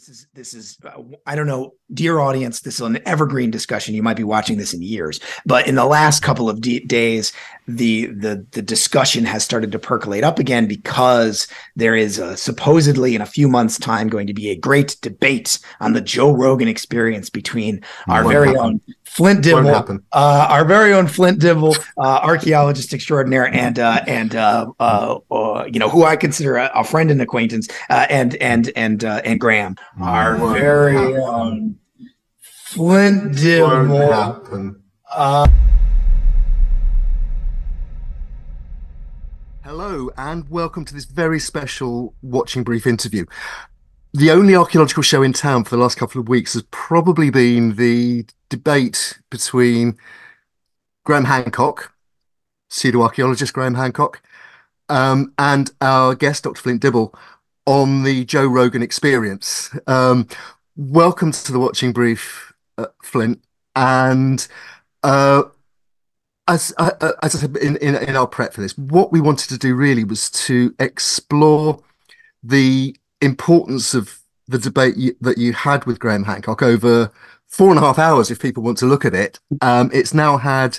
This is this is uh, I don't know, dear audience. This is an evergreen discussion. You might be watching this in years, but in the last couple of d- days, the the the discussion has started to percolate up again because there is a, supposedly in a few months' time going to be a great debate on the Joe Rogan experience between our very happen. own Flint Dibble, uh, our very own Flint Dibble, uh, archaeologist extraordinaire, and uh, and uh, uh, you know who I consider a, a friend and acquaintance, and and and and Graham our very own Flint Dibble. Uh, Hello, and welcome to this very special Watching Brief interview. The only archaeological show in town for the last couple of weeks has probably been the debate between Graham Hancock, pseudo archaeologist Graham Hancock, um, and our guest, Dr. Flint Dibble, on the Joe Rogan experience. Um, welcome to the Watching Brief, uh, Flint. And uh, as, uh, uh, as I said in, in, in our prep for this, what we wanted to do really was to explore the importance of the debate you, that you had with Graham Hancock over four and a half hours, if people want to look at it. Um, it's now had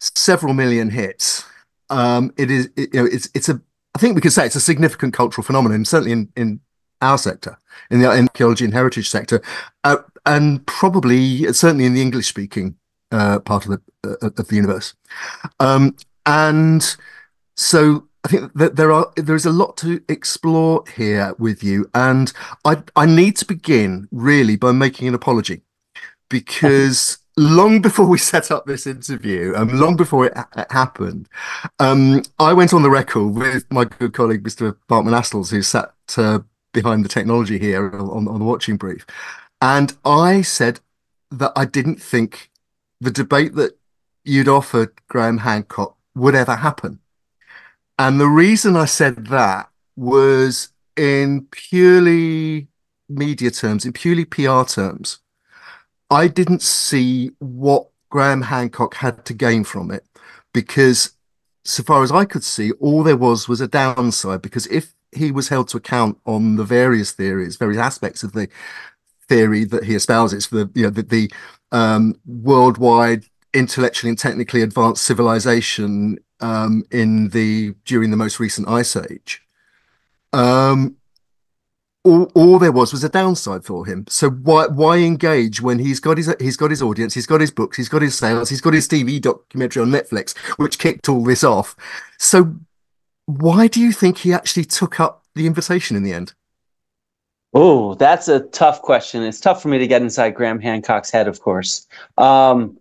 several million hits. Um, it is, it, you know, it's it's a I think we could say it's a significant cultural phenomenon, certainly in, in our sector, in the in archaeology and heritage sector, uh, and probably certainly in the English speaking uh, part of the uh, of the universe. Um, and so I think that there are there is a lot to explore here with you, and I I need to begin really by making an apology because long before we set up this interview, um, long before it, ha- happened, um, I went on the record with my good colleague, Mr. Barkman Astles, who sat uh, behind the technology here on, on the watching brief. And I said that I didn't think the debate that you'd offered Graham Hancock would ever happen. And the reason I said that was in purely media terms, in purely PR terms I didn't see what Graham Hancock had to gain from it because, so far as I could see, all there was was a downside. Because if he was held to account on the various theories, various aspects of the theory that he espouses for the you know the, the um, worldwide intellectually and technically advanced civilization um, in the during the most recent ice age. Um, all, all there was was a downside for him. So why why engage when he's got his he's got his audience, he's got his books, he's got his sales, he's got his TV documentary on Netflix, which kicked all this off. So why do you think he actually took up the invitation in the end? Oh, that's a tough question. It's tough for me to get inside Graham Hancock's head, of course. Um,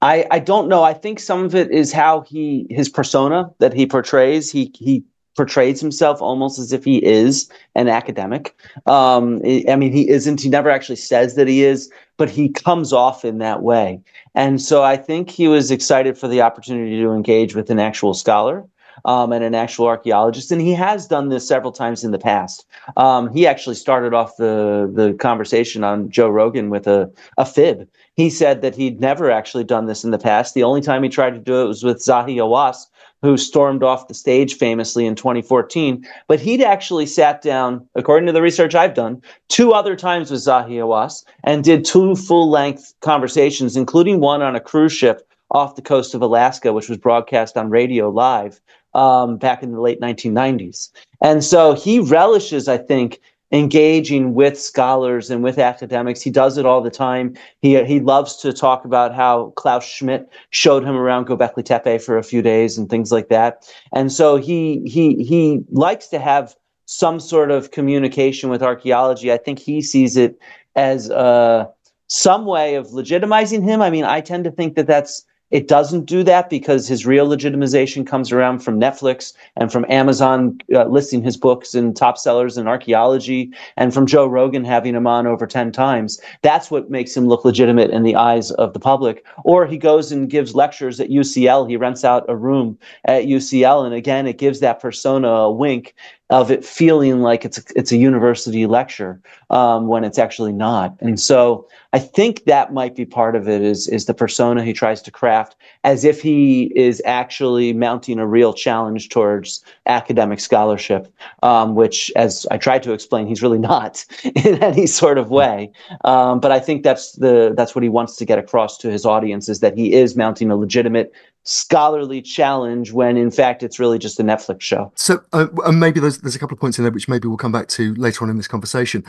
I I don't know. I think some of it is how he his persona that he portrays. He he portrays himself almost as if he is an academic. Um, I mean, he isn't. He never actually says that he is, but he comes off in that way. And so I think he was excited for the opportunity to engage with an actual scholar. Um, and an actual archaeologist, and he has done this several times in the past. Um, he actually started off the the conversation on Joe Rogan with a, a fib. He said that he'd never actually done this in the past. The only time he tried to do it was with Zahi Hawass, who stormed off the stage famously in 2014. But he'd actually sat down, according to the research I've done, two other times with Zahi Hawass and did two full length conversations, including one on a cruise ship off the coast of Alaska, which was broadcast on radio live um, back in the late 1990s. And so he relishes, I think, engaging with scholars and with academics. He does it all the time. He he loves to talk about how Klaus Schmidt showed him around Göbekli Tepe for a few days and things like that. And so he he he likes to have some sort of communication with archaeology. I think he sees it as uh, some way of legitimizing him. I mean, I tend to think that that's it doesn't do that because his real legitimization comes around from Netflix and from Amazon uh, listing his books in top sellers in archaeology and from Joe Rogan having him on over 10 times. That's what makes him look legitimate in the eyes of the public. Or he goes and gives lectures at UCL. He rents out a room at UCL. And again, it gives that persona a wink of it feeling like it's a, it's a university lecture um, when it's actually not. And so I think that might be part of it is is the persona he tries to craft as if he is actually mounting a real challenge towards academic scholarship, um, which, as I tried to explain, he's really not in any sort of way. Um, but I think that's the that's what he wants to get across to his audience is that he is mounting a legitimate scholarly challenge when in fact it's really just a Netflix show. So uh, maybe there's there's a couple of points in there which maybe we'll come back to later on in this conversation.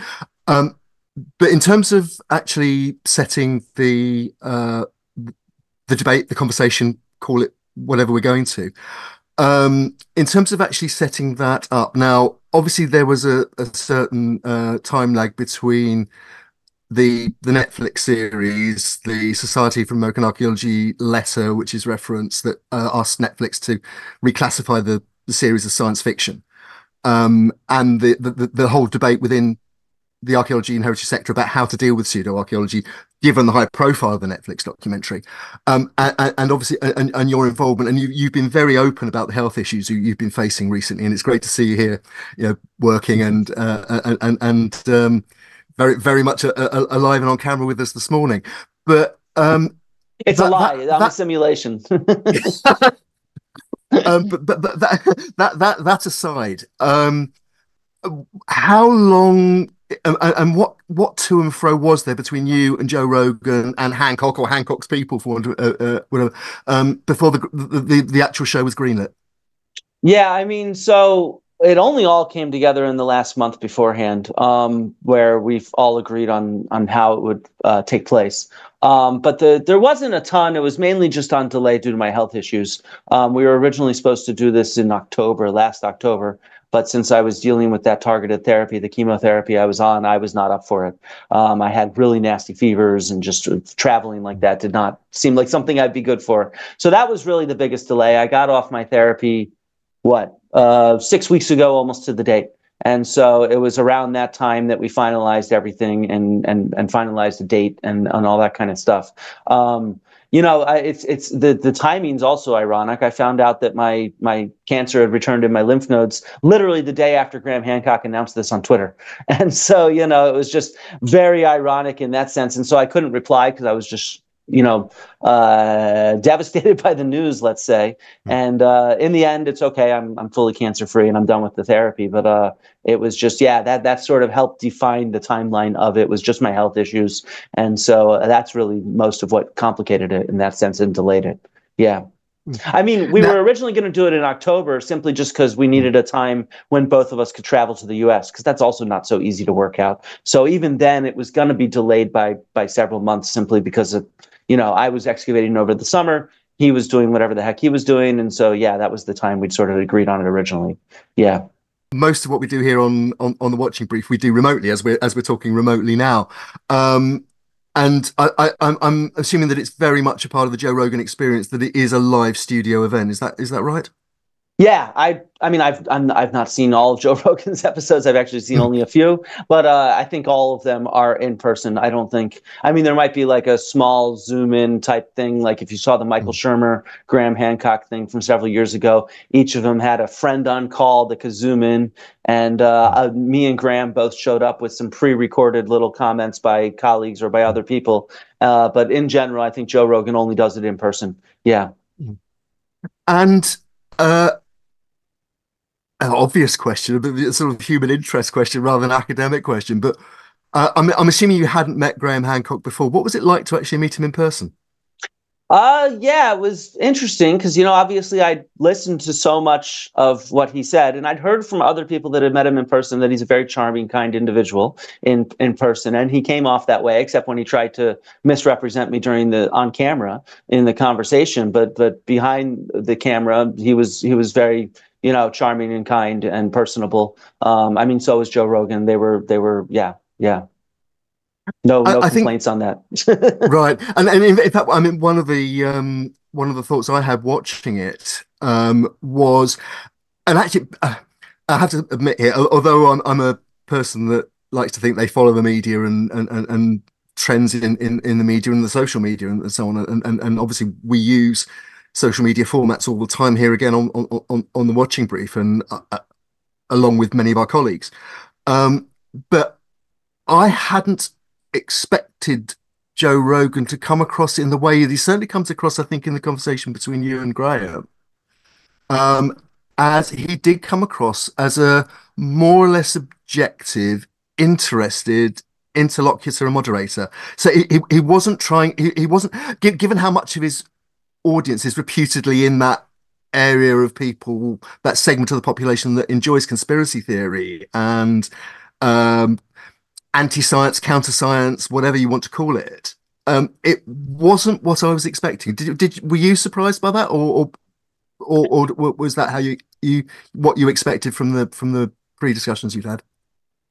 Um, but in terms of actually setting the uh, the debate, the conversation, call it whatever we're going to. Um, in terms of actually setting that up, now obviously there was a, a certain uh, time lag between the the Netflix series, the Society for American Archaeology letter, which is referenced that uh, asked Netflix to reclassify the, the series as science fiction, um, and the, the the whole debate within the archaeology and heritage sector about how to deal with pseudo archaeology, given the high profile of the Netflix documentary, um, and, and, obviously and, and, your involvement. And you, you've been very open about the health issues you, have been facing recently, and it's great to see you here, you know, working and uh, and and um, very very much a, a, alive and on camera with us this morning. But um, it's that, a lie. That, I'm that, a simulation. um, but, but, but that, that that that aside, um, how long and, and, what what to and fro was there between you and Joe Rogan and Hancock or Hancock's people for uh, uh, whatever um, before the, the the actual show was greenlit? Yeah, I mean, so it only all came together in the last month beforehand, um, where we've all agreed on on how it would uh, take place. Um, but the, there wasn't a ton. It was mainly just on delay due to my health issues. Um, we were originally supposed to do this in October, last October, but since I was dealing with that targeted therapy, the chemotherapy I was on, I was not up for it. Um, I had really nasty fevers and just traveling like that did not seem like something I'd be good for. So that was really the biggest delay. I got off my therapy, what, uh, six weeks ago, almost to the date. And so it was around that time that we finalized everything and and and finalized the date and, and all that kind of stuff. Um, you know, I, it's it's the the timing's also ironic. I found out that my my cancer had returned in my lymph nodes literally the day after Graham Hancock announced this on Twitter, and so you know it was just very ironic in that sense. And so I couldn't reply because I was just you know, uh, devastated by the news, let's say. Hmm. And uh, in the end, it's okay. I'm I'm fully cancer free and I'm done with the therapy. But uh, it was just yeah, that that sort of helped define the timeline of it. Was just my health issues, and so that's really most of what complicated it in that sense and delayed it. Yeah. I mean, we were originally going to do it in October simply just because we needed a time when both of us could travel to the US because that's also not so easy to work out. So even then it was going to be delayed by by several months simply because of you know, I was excavating over the summer. He was doing whatever the heck he was doing. And so, yeah, that was the time we'd sort of agreed on it originally. Yeah. Most of what we do here on, on, on the watching brief, we do remotely as we're, as we're talking remotely now. Um, and I, I, I'm, assuming that it's very much a part of the Joe Rogan experience that it is a live studio event. Is that, is that right? Yeah, I I mean I've i have not seen all of Joe Rogan's episodes. I've actually seen only a few, but uh, I think all of them are in person. I don't think. I mean, there might be like a small zoom in type thing, like if you saw the Michael Shermer Graham Hancock thing from several years ago. Each of them had a friend on call that could zoom in, and uh, uh, me and Graham both showed up with some pre-recorded little comments by colleagues or by other people. Uh, but in general, I think Joe Rogan only does it in person. Yeah. And uh, an obvious question, a sort of human interest question rather than academic question. But uh, I'm, I'm assuming you hadn't met Graham Hancock before. What was it like to actually meet him in person? Uh, yeah, it was interesting because, you know, obviously I listened to so much of what he said, and I'd heard from other people that had met him in person that he's a very charming, kind individual in, in person. And he came off that way, except when he tried to misrepresent me during the on camera in the conversation. But, but behind the camera, he was, he was very, you know, charming and kind and personable. Um, I mean, so was Joe Rogan. They were, they were, yeah, yeah. No, no I, I complaints think, on that. right, and and in, fact, I mean, one of the um, one of the thoughts I had watching it um, was, and actually, uh, I have to admit here, although I'm I'm a person that likes to think they follow the media and and and, and trends in, in in the media and the social media and so on, and and, and obviously we use social media formats all the time here again on on on, the watching brief and. I, along with many of our colleagues. Um, but I hadn't expected Joe Rogan to come across in the way he certainly comes across, I think, in the conversation between you and Graham, um, as he did come across as a more or less objective, interested interlocutor and moderator. So he, he, he wasn't trying, he, he wasn't, given how much of his audience is reputedly in that area of people, that segment of the population that enjoys conspiracy theory and um, anti-science, counter-science, whatever you want to call it. Um, it wasn't what I was expecting. Did did were you surprised by that, or or, or, or was that how you you what you expected from the from the pre discussions you've had?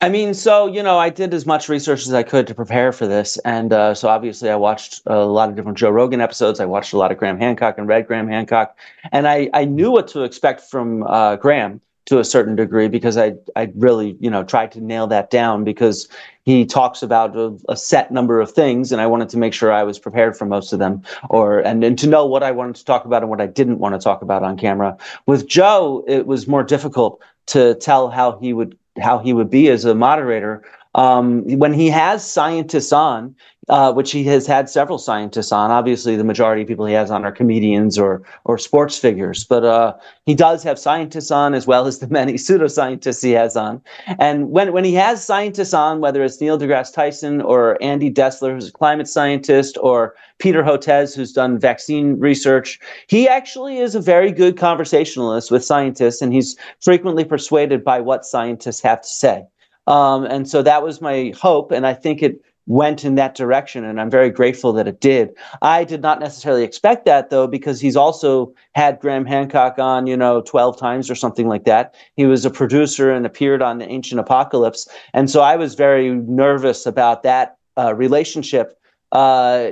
I mean, so you know, I did as much research as I could to prepare for this, and uh, so obviously, I watched a lot of different Joe Rogan episodes. I watched a lot of Graham Hancock and read Graham Hancock, and I I knew what to expect from uh, Graham to a certain degree because I I really you know tried to nail that down because he talks about a, a, set number of things and I wanted to make sure I was prepared for most of them or and, and to know what I wanted to talk about and what I didn't want to talk about on camera. With Joe, it was more difficult to tell how he would how he would be as a moderator. Um, when he has scientists on, uh, which he has had several scientists on. Obviously, the majority of people he has on are comedians or or sports figures, but uh, he does have scientists on as well as the many pseudoscientists he has on. And when when he has scientists on, whether it's Neil deGrasse Tyson or Andy Dessler, who's a climate scientist, or Peter Hotez, who's done vaccine research, he actually is a very good conversationalist with scientists, and he's frequently persuaded by what scientists have to say. Um, and so that was my hope, and I think it went in that direction and i'm very grateful that it did. I did not necessarily expect that though because he's also had graham hancock on you know 12 times or something like that. He was a producer and appeared on the ancient apocalypse and so i was very nervous about that uh, relationship uh,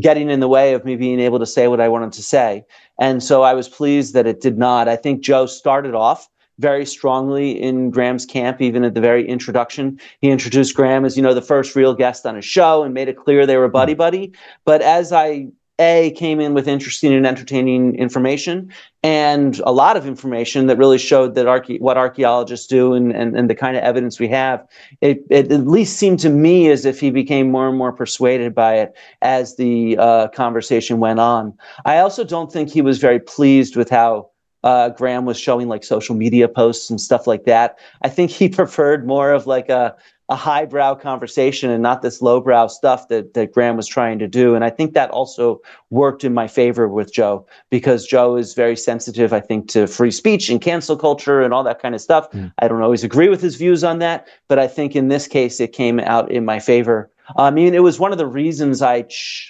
getting in the way of me being able to say what i wanted to say. And so i was pleased that it did not. I think joe started off very strongly in Graham's camp, even at the very introduction. He introduced Graham as, you know, the first real guest on his show and made it clear they were buddy buddy. But as I a came in with interesting and entertaining information and a lot of information that really showed that arche- what archaeologists do and, and, and the kind of evidence we have it, it at least seemed to me as if he became more and more persuaded by it as the uh, conversation went on i also don't think he was very pleased with how uh, Graham was showing like social media posts and stuff like that. I think he preferred more of like a a highbrow conversation and not this lowbrow stuff that that Graham was trying to do. And I think that also worked in my favor with Joe because Joe is very sensitive, I think, to free speech and cancel culture and all that kind of stuff. Mm. I don't always agree with his views on that, but I think in this case it came out in my favor. I mean, it was one of the reasons I,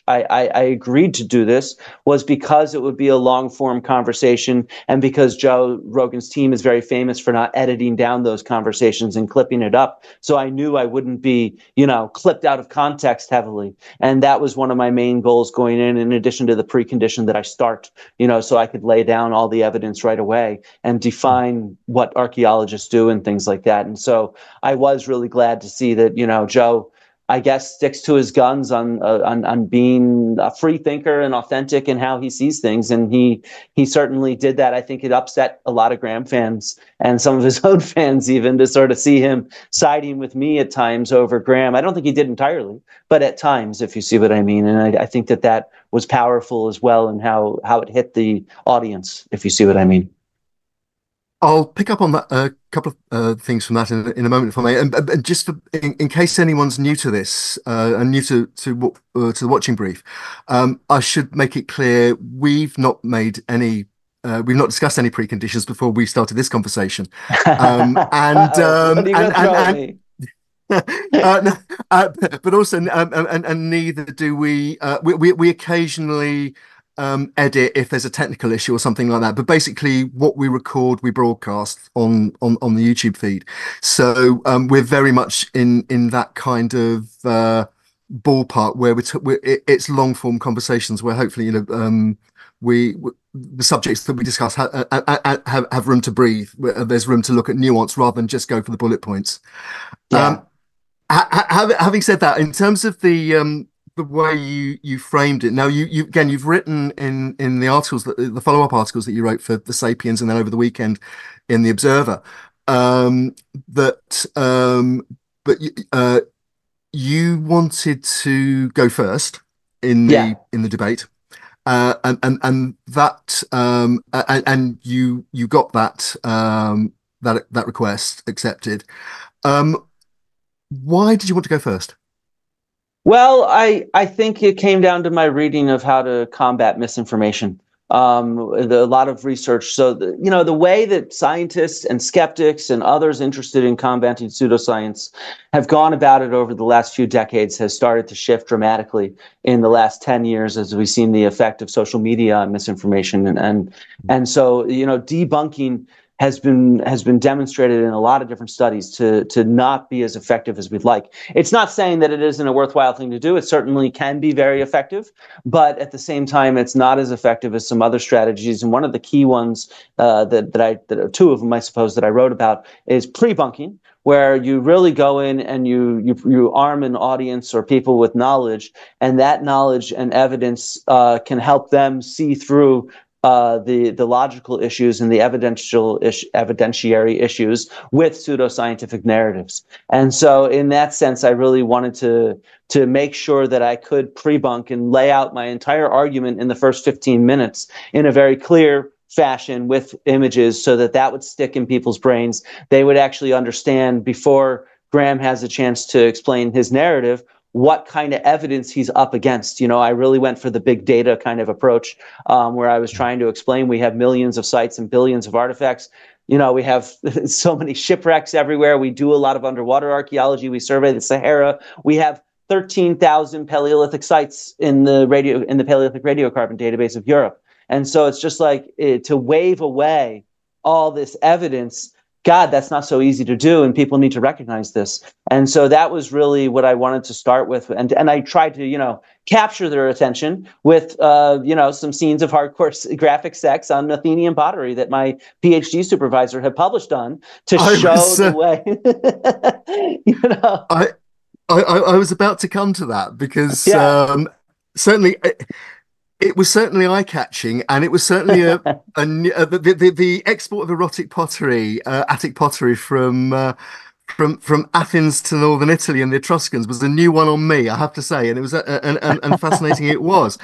I, I agreed to do this was because it would be a long form conversation, and because Joe Rogan's team is very famous for not editing down those conversations and clipping it up. So I knew I wouldn't be, you know, clipped out of context heavily, and that was one of my main goals going in. In addition to the precondition that I start, you know, so I could lay down all the evidence right away and define what archaeologists do and things like that. And so I was really glad to see that, you know, Joe I guess sticks to his guns on, uh, on on being a free thinker and authentic in how he sees things, and he he certainly did that. I think it upset a lot of Graham fans and some of his own fans even to sort of see him siding with me at times over Graham. I don't think he did entirely, but at times, if you see what I mean, and I, I think that that was powerful as well, and how how it hit the audience, if you see what I mean. I'll pick up on that a uh, couple of uh, things from that in, in, a moment, if I may. And, and just for, in, in, case anyone's new to this uh, and new to to uh, to the watching brief, um, I should make it clear we've not made any. Uh, we've not discussed any preconditions before we started this conversation, um, and, um, and, and, uh, but also, um, and, and, neither do we. we, we, we occasionally um, edit if there's a technical issue or something like that. But basically, what we record, we broadcast on on, on the YouTube feed. So um, we're very much in in that kind of uh, ballpark where we're, t- we're it, it's long form conversations where hopefully you know um, we, we the subjects that we discuss ha- ha- uh, have, have room to breathe. There's room to look at nuance rather than just go for the bullet points. Yeah. Um, having said that, in terms of the um, the way you you framed it. Now, you you again, you've written in in the articles that the follow up articles that you wrote for the Sapiens, and then over the weekend in the Observer. um, that um, but uh, you wanted to go first in the Yeah. in the debate. Uh, and, and and that um, and, and you you got that um, that that request accepted. Um, why did you want to go first? Well, I I think it came down to my reading of how to combat misinformation. Um, the, a lot of research. So, the, you know, the way that scientists and skeptics and others interested in combating pseudoscience have gone about it over the last few decades has started to shift dramatically in the last 10 years as we've seen the effect of social media on misinformation. And, and, and so, you know, debunking has been has been demonstrated in a lot of different studies to to not be as effective as we'd like. It's not saying that it isn't a worthwhile thing to do. It certainly can be very effective, but at the same time, it's not as effective as some other strategies. And one of the key ones uh, that that I that are two of them, I suppose, that I wrote about is pre-bunking, where you really go in and you you you arm an audience or people with knowledge, and that knowledge and evidence uh, can help them see through uh, the the logical issues and the evidential ish, evidentiary issues with pseudoscientific narratives. And so, in that sense, I really wanted to to make sure that I could pre-bunk and lay out my entire argument in the first 15 minutes in a very clear fashion with images, so that that would stick in people's brains. They would actually understand before Graham has a chance to explain his narrative what kind of evidence he's up against. You know, I really went for the big data kind of approach um, where I was trying to explain we have millions of sites and billions of artifacts. You know, we have so many shipwrecks everywhere. We do a lot of underwater archaeology. We survey the Sahara. We have 13,000 Paleolithic sites in the radio in the Paleolithic radiocarbon database of Europe. And so it's just like it, to wave away all this evidence God, that's not so easy to do, and people need to recognize this. And so that was really what I wanted to start with, and and I tried to, you know, capture their attention with, uh, you know, some scenes of hardcore graphic sex on Athenian pottery that my PhD supervisor had published on to I show was, uh, the way. you know, I, I I was about to come to that because Yeah. um, certainly it, it was certainly eye catching, and it was certainly a uh, the, the the export of erotic pottery, uh, Attic pottery from. Uh, from from Athens to northern Italy and the Etruscans was a new one on me, I have to say, and it was uh, and, and, and fascinating it was.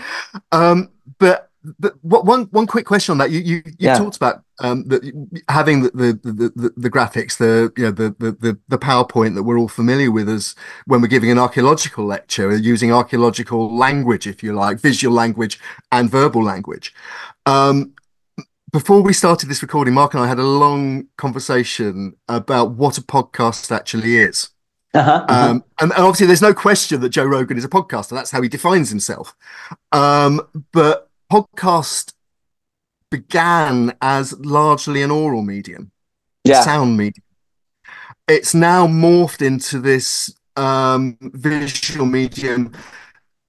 Um, but but what, one one quick question on that you you, you Yeah. talked about um, the, having the the, the the graphics, the you know the, the the the PowerPoint that we're all familiar with as when we're giving an archaeological lecture, using archaeological language, if you like, visual language and verbal language. Um, before we started this recording, Marc and I had a long conversation about what a podcast actually is. uh-huh, uh-huh. Um, and, and obviously, there's no question that Joe Rogan is a podcaster. That's how he defines himself. Um, but podcast began as largely an oral medium, yeah, sound medium. It's now morphed into this um, visual medium,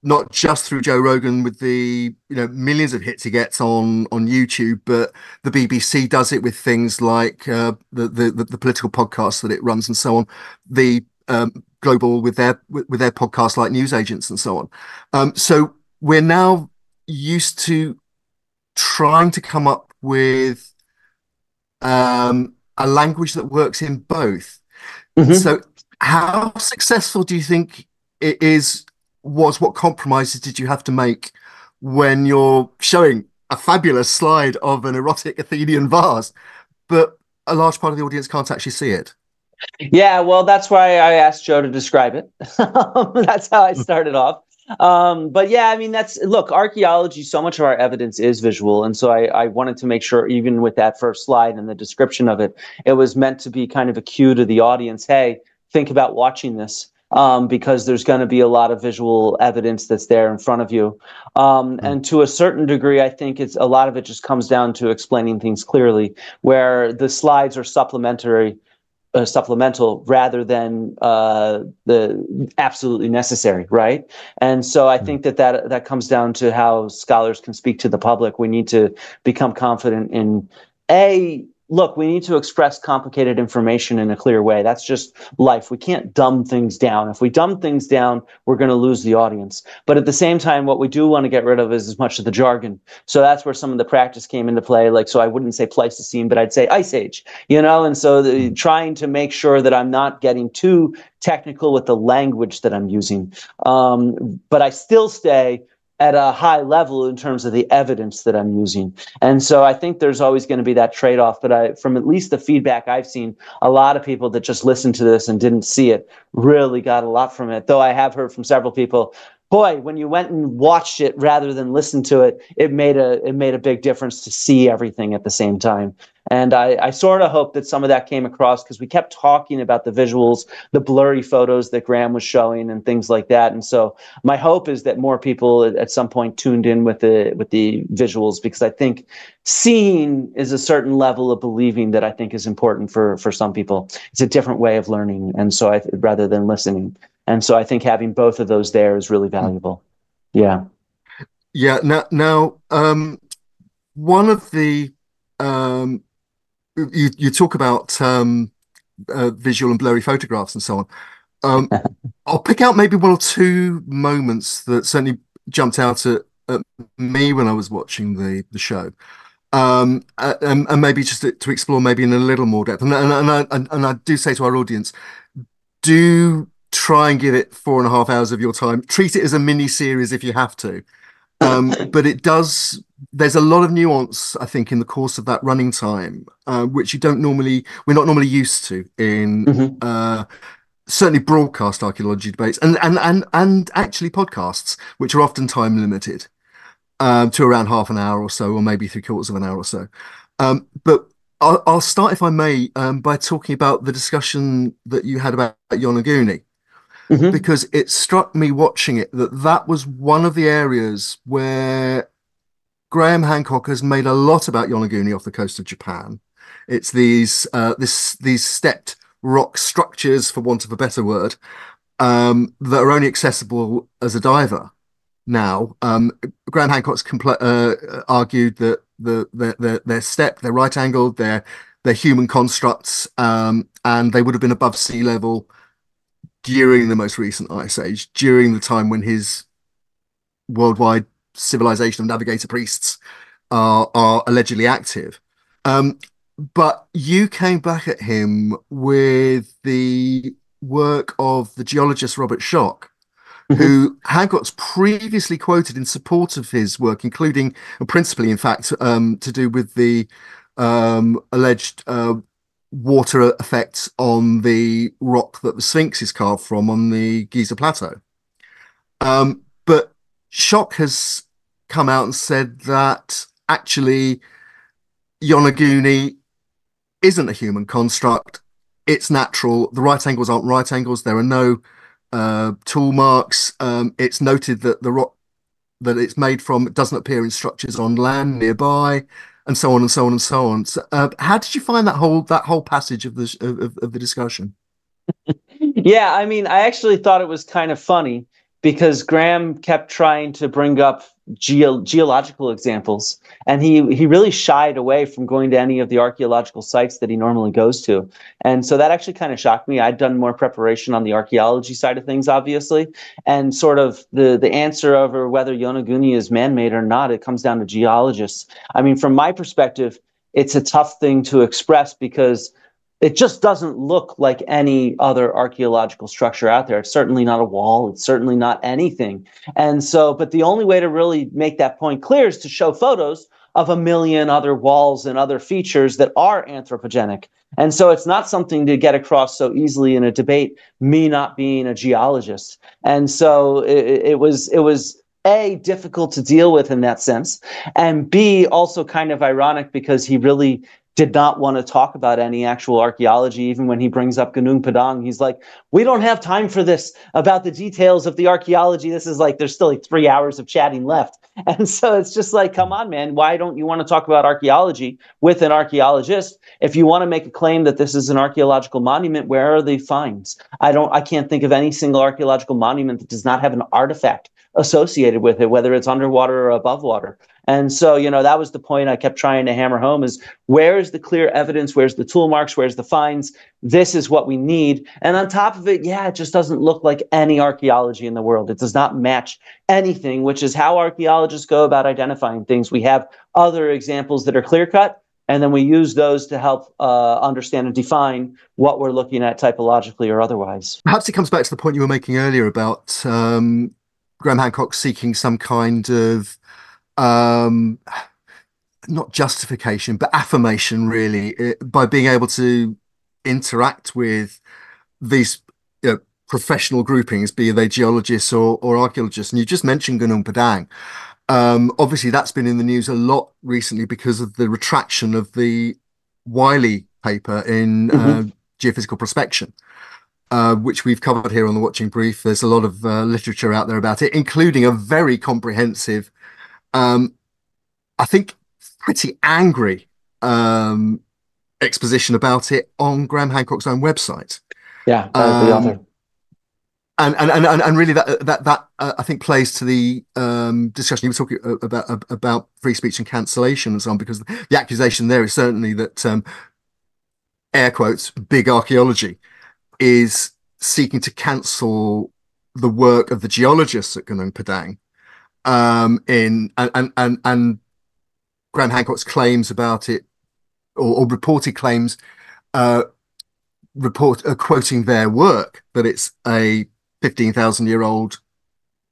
not just through Joe Rogan with the you know millions of hits he gets on on YouTube, but the BBC does it with things like uh, the, the the political podcasts that it runs and so on. The um, global with their with, with their podcasts like news agents and so on. Um, so we're now used to trying to come up with um, a language that works in both. Mhm. So, how successful do you think it is? Was what compromises did you have to make when you're showing a fabulous slide of an erotic Athenian vase, but a large part of the audience can't actually see it? Yeah, well, that's why I asked Joe to describe it. that's how I started off. Um, but yeah, I mean, that's look, archaeology, so much of our evidence is visual. And so I, I wanted to make sure, even with that first slide and the description of it, it was meant to be kind of a cue to the audience hey, think about watching this. Um, because there's going to be a lot of visual evidence that's there in front of you. Um, And to a certain degree, I think it's a lot of it just comes down to explaining things clearly, where the slides are supplementary uh, supplemental rather than uh, the absolutely necessary, right? And so I think that, that that comes down to how scholars can speak to the public. We need to become confident in a look, we need to express complicated information in a clear way. That's just life. We can't dumb things down. If we dumb things down, we're going to lose the audience. But at the same time, what we do want to get rid of is as much of the jargon. So that's where some of the practice came into play. Like, so I wouldn't say Pleistocene, but I'd say Ice Age, you know? And so the, hmm. trying to make sure that I'm not getting too technical with the language that I'm using. Um, but I still stay at a high level in terms of the evidence that I'm using. And so I think there's always going to be that trade off. But I, from at least the feedback I've seen, a lot of people that just listened to this and didn't see it really got a lot from it. Though I have heard from several people, boy, when you went and watched it rather than listen to it, it made a it made a big difference to see everything at the same time. And I, I sort of hope that some of that came across because we kept talking about the visuals, the blurry photos that Graham was showing, and things like that. And so my hope is that more people at some point tuned in with the with the visuals because I think seeing is a certain level of believing that I think is important for for some people. It's a different way of learning, and so I rather than listening. And so I think having both of those there is really valuable. Yeah. Yeah. Now, now, um, one of the um, you you talk about um, uh, visual and blurry photographs and so on. Um, I'll pick out maybe one or two moments that certainly jumped out at, at me when I was watching the the show, um, and, and, maybe just to, to, explore maybe in a little more depth. And, and, and, I, and I do say to our audience, do try and give it four and a half hours of your time. Treat it as a mini series if you have to. Um, but it does there's a lot of nuance, I think, in the course of that running time, uh, which you don't normally, we're not normally used to in mm-hmm. uh, certainly broadcast archaeology debates and, and, and, and actually podcasts, which are often time limited um, to around half an hour or so, or maybe three quarters of an hour or so. Um, but I'll, I'll, start, if I may, um, by talking about the discussion that you had about Yonaguni. Mm-hmm. Because it struck me watching it that that was one of the areas where Graham Hancock has made a lot about Yonaguni off the coast of Japan. It's these uh, this these stepped rock structures, for want of a better word, um, that are only accessible as a diver. Now, um, Graham Hancock's compl- uh, argued that the they're, they're stepped, they're right angled, they're they're human constructs, um, and they would have been above sea level during the most recent ice age, during the time when his worldwide civilization of navigator priests are are allegedly active. Um, but you came back at him with the work of the geologist Robert Schoch, mm-hmm. who Hancock's previously quoted in support of his work, including principally, in fact, um, to do with the um, alleged uh, water effects on the rock that the Sphinx is carved from on the Giza Plateau. Um, but Schoch has come out and said that actually Yonaguni isn't a human construct. It's natural. The right angles aren't right angles. There are no uh, tool marks. Um, it's noted that the rock that it's made from doesn't appear in structures on land nearby, and so on and so on and so on. So, uh, how did you find that whole that whole passage of the of, of the discussion? yeah, I mean, I actually thought it was kind of funny because Graham kept trying to bring up geo- geological examples, and he he really shied away from going to any of the archaeological sites that he normally goes to, and so that actually kind of shocked me. I'd done more preparation on the archaeology side of things, obviously, and sort of the the answer over whether Yonaguni is man-made or not, it comes down to geologists. I mean, from my perspective, it's a tough thing to express because it just doesn't look like any other archaeological structure out there. It's certainly not a wall. It's certainly not anything. And so, but the only way to really make that point clear is to show photos of a million other walls and other features that are anthropogenic. And so it's not something to get across so easily in a debate, me not being a geologist. And so it, it was, it was, a difficult to deal with in that sense and b also kind of ironic because he really did not want to talk about any actual archaeology. Even when he brings up Gunung Padang, he's like, we don't have time for this about the details of the archaeology. This is like, there's still like three hours of chatting left. And so it's just like, come on, man, why don't you want to talk about archaeology with an archaeologist? If you want to make a claim that this is an archaeological monument, where are the finds? I don't, I can't think of any single archaeological monument that does not have an artifact associated with it, whether it's underwater or above water. And so, you know, that was the point I kept trying to hammer home is where's the clear evidence? Where's the tool marks? Where's the finds? This is what we need. And on top of it, yeah, it just doesn't look like any archaeology in the world. It does not match anything, which is how archaeologists go about identifying things. We have other examples that are clear cut, and then we use those to help uh, understand and define what we're looking at typologically or otherwise. Perhaps it comes back to the point you were making earlier about um, Graham Hancock seeking some kind of um, not justification, but affirmation, really, it, by being able to interact with these you know, professional groupings, be they geologists or, or archaeologists. And you just mentioned Gunung Padang. Um, obviously, that's been in the news a lot recently because of the retraction of the Wiley paper in uh, mm-hmm. uh, geophysical prospection, uh, which we've covered here on the Watching Brief. There's a lot of uh, literature out there about it, including a very comprehensive, um, I think, pretty angry um, exposition about it on Graham Hancock's own website. Yeah, um, and and and and really that that that uh, I think plays to the um, discussion you were talking uh, about uh, about free speech and cancellation and so on because the accusation there is certainly that um, air quotes big archaeology is seeking to cancel the work of the geologists at Gunung Padang um, in and and and, and Graham Hancock's claims about it or, or reported claims uh, report uh, quoting their work that it's a 15,000 year old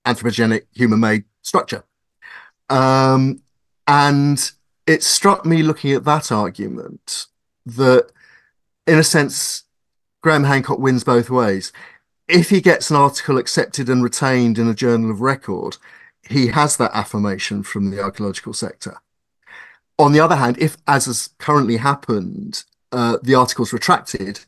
anthropogenic human made structure. Um, and it struck me looking at that argument that, in a sense, Graham Hancock wins both ways. If he gets an article accepted and retained in a journal of record, he has that affirmation from the archaeological sector. On the other hand, if, as has currently happened, uh, the article's retracted,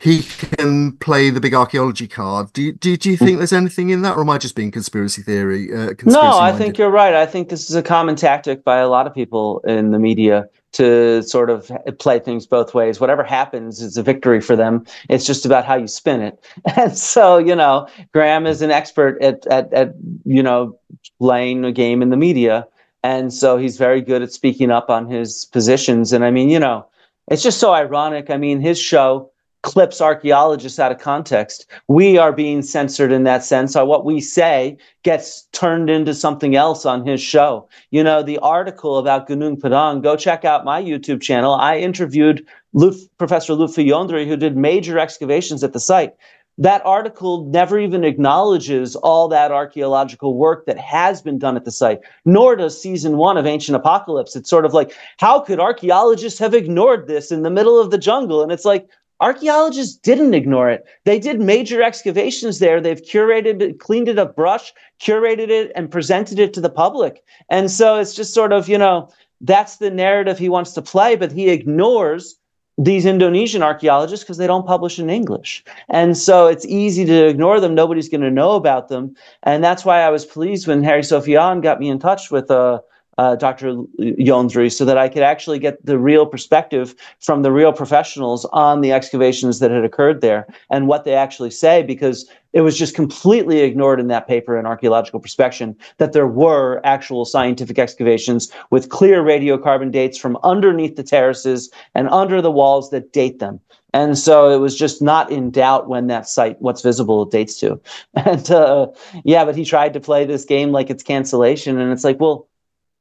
he can play the big archaeology card. Do you, do, do you think there's anything in that, or am I just being conspiracy theory? Uh, conspiracy no, I think you're right. I think this is a common tactic by a lot of people in the media to sort of play things both ways. Whatever happens is a victory for them. It's just about how you spin it. And so, you know, Graham is an expert at at, at you know playing a game in the media, and so he's very good at speaking up on his positions. And I mean, you know, it's just so ironic. I mean, his show clips archaeologists out of context. We are being censored in that sense. So what we say gets turned into something else on his show. You know, the article about Gunung Padang, go check out my YouTube channel. I interviewed Luf, Professor Lutfi Yondri, who did major excavations at the site. That article never even acknowledges all that archaeological work that has been done at the site, nor does season one of Ancient Apocalypse. It's sort of like, how could archaeologists have ignored this in the middle of the jungle? And it's like, Archaeologists didn't ignore it. They did major excavations there. They've curated it, cleaned it up brush, curated it, and presented it to the public. And so it's just sort of, you know, that's the narrative he wants to play, but he ignores these Indonesian archaeologists because they don't publish in English. And so it's easy to ignore them. Nobody's going to know about them. And that's why I was pleased when Harry Sofian got me in touch with a, uh, Dr. Yondri so that I could actually get the real perspective from the real professionals on the excavations that had occurred there and what they actually say, because it was just completely ignored in that paper in archaeological prospection that there were actual scientific excavations with clear radiocarbon dates from underneath the terraces and under the walls that date them. And so it was just not in doubt when that site, what's visible, dates to. And uh, yeah, but he tried to play this game like it's cancellation. And it's like, well,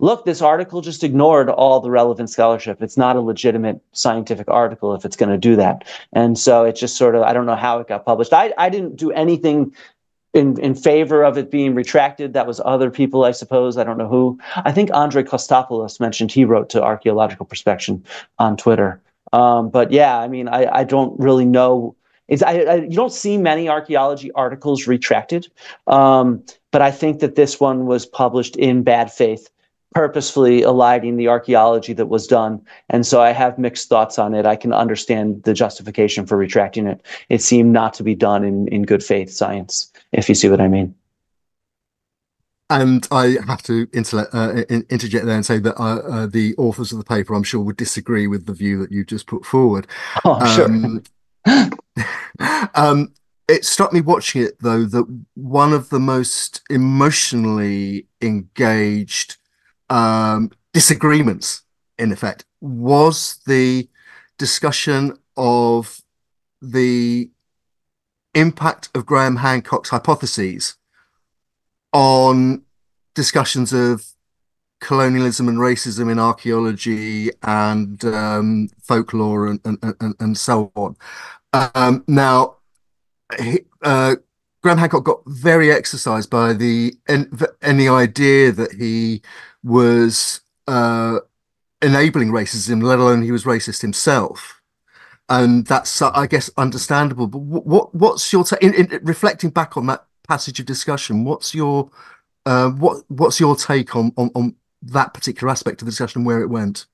look, this article just ignored all the relevant scholarship. It's not a legitimate scientific article if it's going to do that. And so it just sort of, I don't know how it got published. I, I didn't do anything in, in favor of it being retracted. That was other people, I suppose. I don't know who. I think Andre Costopoulos mentioned he wrote to Archaeological Prospection on Twitter. Um, but yeah, I mean, I, I don't really know. It's, I, I, you don't see many archaeology articles retracted, um, but I think that this one was published in bad faith purposefully eliding the archaeology that was done. And so I have mixed thoughts on it. I can understand the justification for retracting it. It seemed not to be done in, in good faith science, if you see what I mean. And I have to uh, interject there and say that uh, uh, the authors of the paper, I'm sure, would disagree with the view that you just put forward. Oh, um, sure. um, it struck me watching it, though, that one of the most emotionally engaged um, disagreements, in effect, was the discussion of the impact of Graham Hancock's hypotheses on discussions of colonialism and racism in archaeology and um, folklore and, and, and, and, so on. Um, now, uh, Graham Hancock got very exercised by the any idea that he was uh, enabling racism, let alone he was racist himself. And that's, uh, I guess, understandable. But what what's your in, in, reflecting back on that passage of discussion? What's your uh, what what's your take on, on on that particular aspect of the discussion and where it went?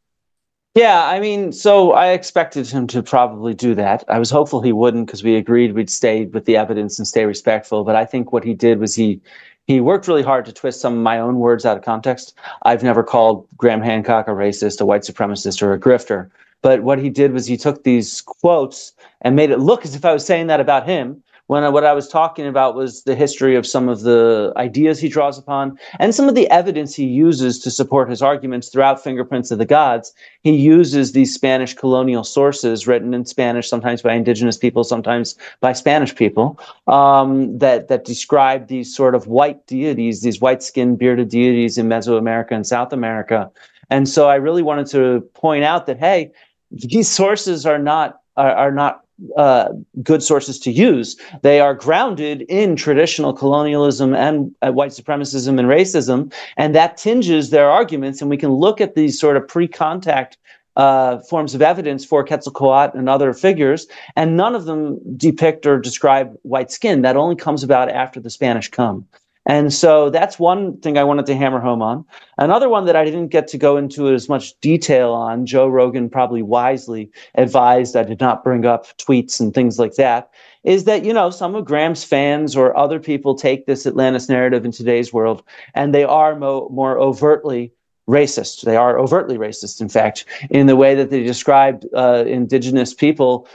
Yeah, I mean, so I expected him to probably do that. I was hopeful he wouldn't because we agreed we'd stay with the evidence and stay respectful. But I think what he did was he he worked really hard to twist some of my own words out of context. I've never called Graham Hancock a racist, a white supremacist, or a grifter. But what he did was he took these quotes and made it look as if I was saying that about him when I, what I was talking about was the history of some of the ideas he draws upon and some of the evidence he uses to support his arguments throughout Fingerprints of the Gods. He uses these Spanish colonial sources written in Spanish, sometimes by indigenous people, sometimes by Spanish people, um, that that describe these sort of white deities, these white-skinned bearded deities in Mesoamerica and South America. And so I really wanted to point out that hey, these sources are not are not uh, good sources to use. They are grounded in traditional colonialism and uh, white supremacism and racism, and that tinges their arguments. And we can look at these sort of pre-contact uh, forms of evidence for Quetzalcoatl and other figures, and none of them depict or describe white skin. That only comes about after the Spanish come. And so that's one thing I wanted to hammer home on. Another one that I didn't get to go into as much detail on, Joe Rogan probably wisely advised I did not bring up tweets and things like that, is that, you know, some of Graham's fans or other people take this Atlantis narrative in today's world and they are mo- more overtly racist. They are overtly racist, in fact, in the way that they described uh, indigenous people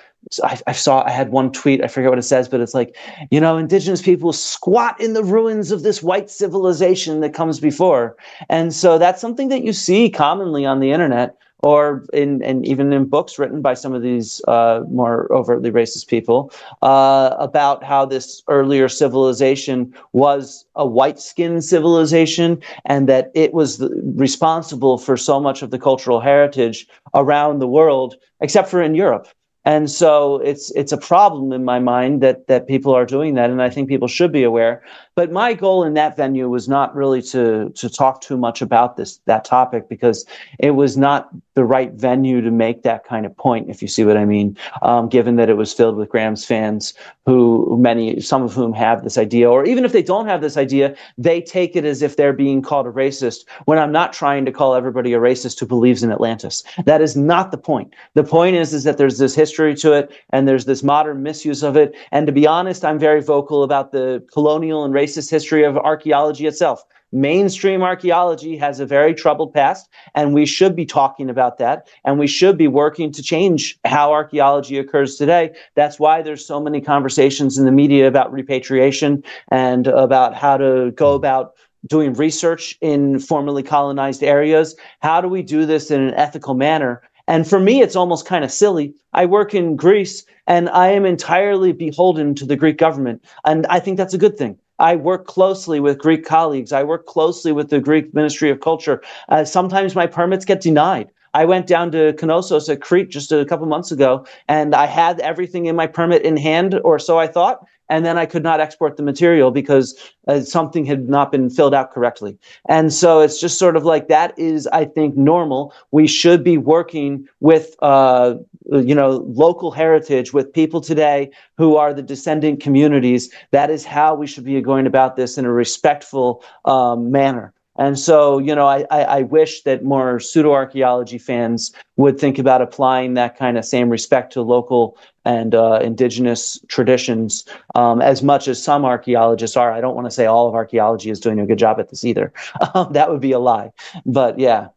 I, I, saw I had one tweet, I forget what it says, but it's like, you know, indigenous people squat in the ruins of this white civilization that comes before. And so that's something that you see commonly on the internet or in and even in books written by some of these uh, more overtly racist people uh, about how this earlier civilization was a white skinned civilization and that it was the, responsible for so much of the cultural heritage around the world, except for in Europe and so it's it's a problem in my mind that that people are doing that and i think people should be aware but my goal in that venue was not really to to talk too much about this that topic because it was not the right venue to make that kind of point if you see what i mean. Um, given that it was filled with graham's fans who many some of whom have this idea or even if they don't have this idea they take it as if they're being called a racist when i'm not trying to call everybody a racist who believes in atlantis. That is not the point. The point is is that there's this history to it, and there's this modern misuse of it. And to be honest, I'm very vocal about the colonial and racist history of archaeology itself. Mainstream archaeology has a very troubled past, and we should be talking about that, and we should be working to change how archaeology occurs today. That's why there's so many conversations in the media about repatriation and about how to go about doing research in formerly colonized areas. How do we do this in an ethical manner and for me, it's almost kind of silly. I work in Greece and I am entirely beholden to the Greek government. And I think that's a good thing. I work closely with Greek colleagues. I work closely with the Greek Ministry of Culture. Uh, sometimes my permits get denied. I went down to Knossos at Crete just a couple months ago, and I had everything in my permit in hand, or so I thought and then I could not export the material because uh, something had not been filled out correctly. And so it's just sort of like that is, I think, normal. We should be working with, uh, you know, local heritage with people today who are the descendant communities. That is how we should be going about this in a respectful um, manner. And so, you know, I, I, wish that more pseudo archaeology fans would think about applying that kind of same respect to local and uh, indigenous traditions um, as much as some archaeologists are. I don't want to say all of archaeology is doing a good job at this either. That would be a lie. But yeah.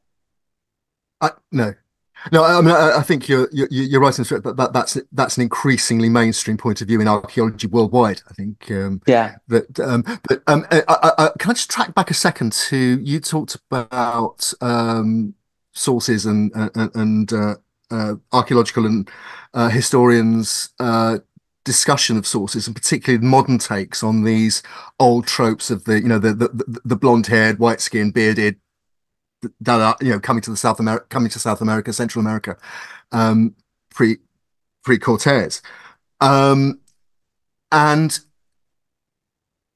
No, no, I mean, I, I think you're, you're, you're right in that, that that's that's an increasingly mainstream point of view in archaeology worldwide. I think. Um, yeah. That, um, but um, I, I, can I just track back a second to you talked about um, sources and and, and uh, uh, archaeological and uh, historians discussion of sources and particularly modern takes on these old tropes of the you know the the, the blonde haired white skinned bearded that are you know coming to the south america coming to south america central america um pre pre cortez um and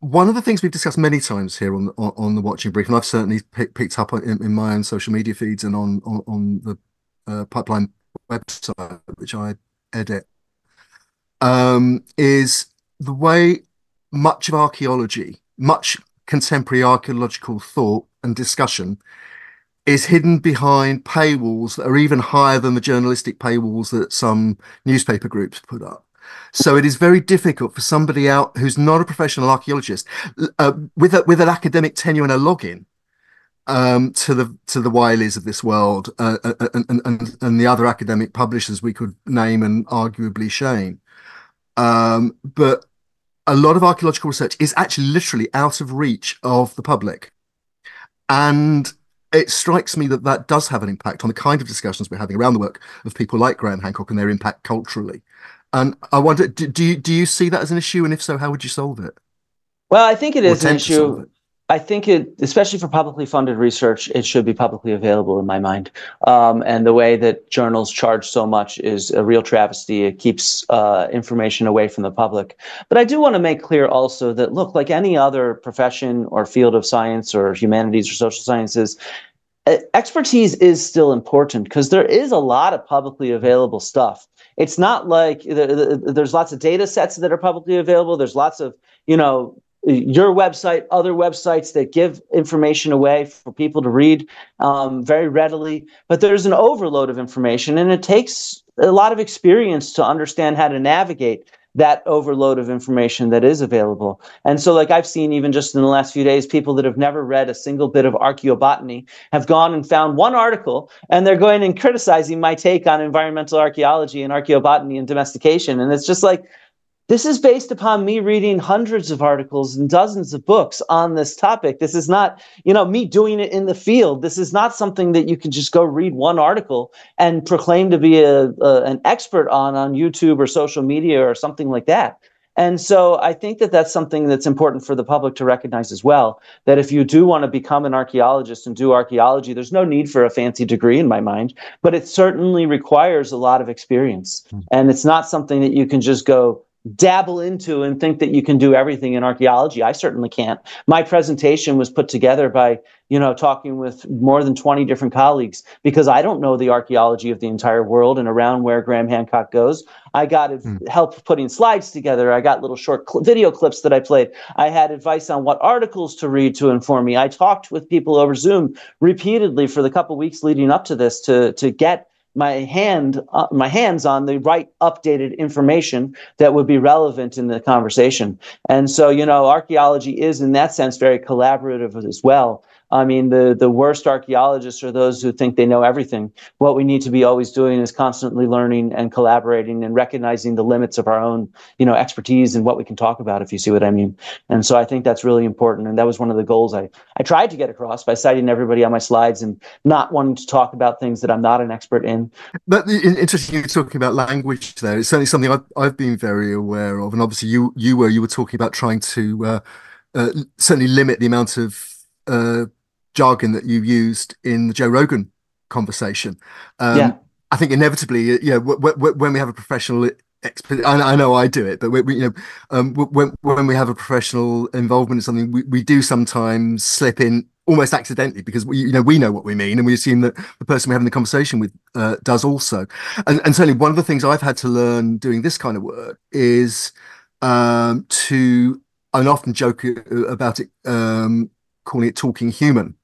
one of the things we've discussed many times here on the, on the watching brief and i've certainly pick, picked up in, in, my own social media feeds and on on, on the uh, pipeline website which i edit um, is the way much of archaeology, much contemporary archaeological thought and discussion is hidden behind paywalls that are even higher than the journalistic paywalls that some newspaper groups put up. So it is very difficult for somebody out who's not a professional archaeologist uh, with a, with an academic tenure and a login um, to the to the Wileys of this world uh, uh and, and, and the other academic publishers we could name and arguably shame um, but a lot of archaeological research is actually literally out of reach of the public. And it strikes me that that does have an impact on the kind of discussions we're having around the work of people like Graham Hancock and their impact culturally. And I wonder, do, do you do you see that as an issue? And if so, how would you solve it? Well, I think it is an issue. I think it, especially for publicly funded research, it should be publicly available in my mind. Um, and the way that journals charge so much is a real travesty. It keeps uh, information away from the public. But I do want to make clear also that, look, like any other profession or field of science or humanities or social sciences, expertise is still important because there is a lot of publicly available stuff. It's not like there's lots of data sets that are publicly available. There's lots of, you know, your website, other websites that give information away for people to read um, very readily. But there's an overload of information, and it takes a lot of experience to understand how to navigate that overload of information that is available. And so, like I've seen even just in the last few days, people that have never read a single bit of archaeobotany have gone and found one article and they're going and criticizing my take on environmental archaeology and archaeobotany and domestication. And it's just like, this is based upon me reading hundreds of articles and dozens of books on this topic. This is not, you know, me doing it in the field. This is not something that you can just go read one article and proclaim to be a, a an expert on on YouTube or social media or something like that. And so I think that that's something that's important for the public to recognize as well. That if you do want to become an archaeologist and do archaeology, there's no need for a fancy degree in my mind, but it certainly requires a lot of experience. Mm. And it's not something that you can just go dabble into and think that you can do everything in archaeology. I certainly can't. My presentation was put together by, you know, talking with more than 20 different colleagues because I don't know the archaeology of the entire world and around where Graham Hancock goes. I got mm. help putting slides together. I got little short cl- video clips that I played. I had advice on what articles to read to inform me. I talked with people over Zoom repeatedly for the couple weeks leading up to this to to get my hand uh, my hands on the right updated information that would be relevant in the conversation. And so you know archaeology is in that sense very collaborative as well I mean, the, the worst archaeologists are those who think they know everything. What we need to be always doing is constantly learning and collaborating and recognizing the limits of our own, you know, expertise and what we can talk about, if you see what I mean. And so I think that's really important. And that was one of the goals I, I tried to get across by citing everybody on my slides and not wanting to talk about things that I'm not an expert in. But interesting you're talking about language there. It's certainly something I've, I've been very aware of. And obviously you you were you were talking about trying to uh, uh, certainly limit the amount of uh, jargon that you used in the Joe Rogan conversation. Um, yeah. I think inevitably, uh, yeah, w- w- when we have a professional expert, I, I, know I do it, but we, we you know, um, when when we have a professional involvement in something, we, we do sometimes slip in almost accidentally because we you know we know what we mean and we assume that the person we're having the conversation with uh, does also. And, and certainly one of the things I've had to learn doing this kind of work is um, to I often joke about it, um, calling it talking human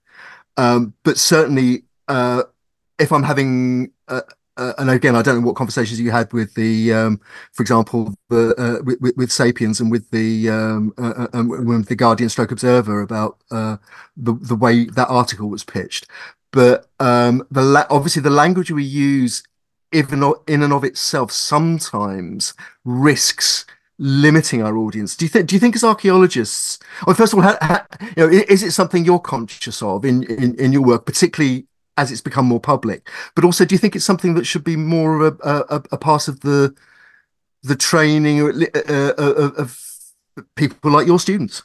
um, but certainly, uh, if I'm having, uh, uh, and again, I don't know what conversations you had with the, um, for example, the uh, with, with, Sapiens and with the um, uh, uh, with the Guardian Stroke Observer about the the way that article was pitched. But um, the la- obviously the language we use, even in and of itself, sometimes risks limiting our audience. Do you think? Do you think as archaeologists, well, first of all, you know, is it something you're conscious of in, in in your work, particularly as it's become more public. But also, do you think it's something that should be more of a, a, a part of the the training uh, uh, uh, of people like your students?